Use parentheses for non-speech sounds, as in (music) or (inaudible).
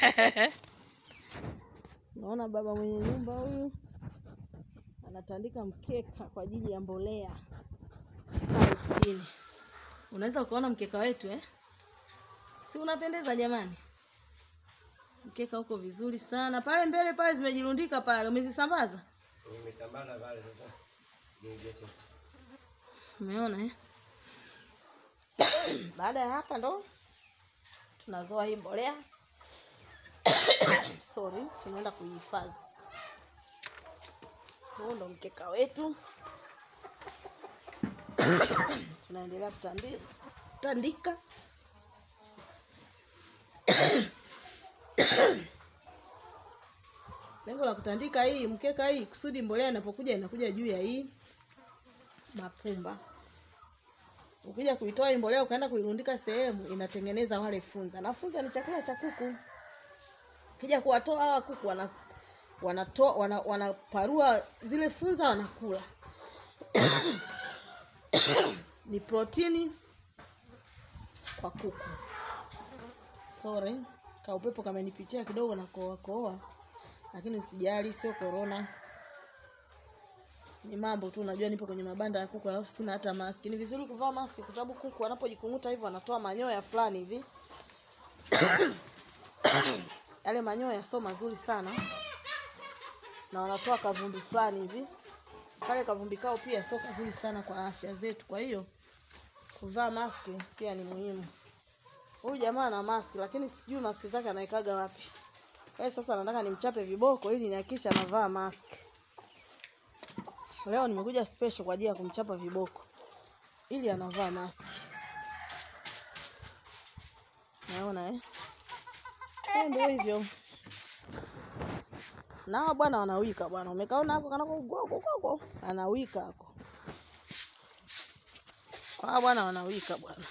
(laughs) Naona baba mwenye nyumba huyu anatandika mkeka kwa ajili ya mbolea pale chini. Unaweza ukaona mkeka wetu eh? Si unapendeza jamani? Mkeka uko vizuri sana. Pale mbele pale zimejirundika pale, umezisambaza? Nimetambaza pale sasa. Umeona eh? (coughs) Baada ya hapa ndo tunazoa hii mbolea. (coughs) Sorry, tunaenda kuihifadhi. Huu ndo mkeka wetu. (coughs) Tunaendelea kutandika. (coughs) Lengo la kutandika hii mkeka hii kusudi mbolea inapokuja inakuja juu ya hii mapumba. Ukija kuitoa hii mbolea ukaenda kuirundika sehemu inatengeneza wale funza. Na funza ni chakula cha kuku. Ukija kuwatoa hawa kuku wana wanatoa wana, wanaparua zile funza wanakula. (coughs) ni protini kwa kuku. Sorry, ka upepo kamenipitia kidogo na koakoa koa. Lakini usijali sio corona. Ni mambo tu unajua nipo kwenye mabanda ya kuku alafu sina hata maski. Ni vizuri kuvaa maski kwa sababu kuku wanapojikung'uta hivyo wanatoa manyoya fulani hivi. (coughs) Yale manyoya sio mazuri sana. Na wanatoa kavumbi fulani hivi. Kale kavumbi kao pia sio kazuri sana kwa afya zetu. Kwa hiyo kuvaa maski pia ni muhimu. Huyu jamaa ana maski lakini sijui maski zake anaikaga wapi. Kwa sasa nataka nimchape viboko ili nihakikishe anavaa maski. Leo nimekuja special kwa ajili ya kumchapa viboko ili anavaa maski. Naona eh? Ndio hivyo. Nao bwana wanawika bwana. Umekaona hapo kanako gogo gogo. Anawika hako. Kwa bwana wanawika bwana.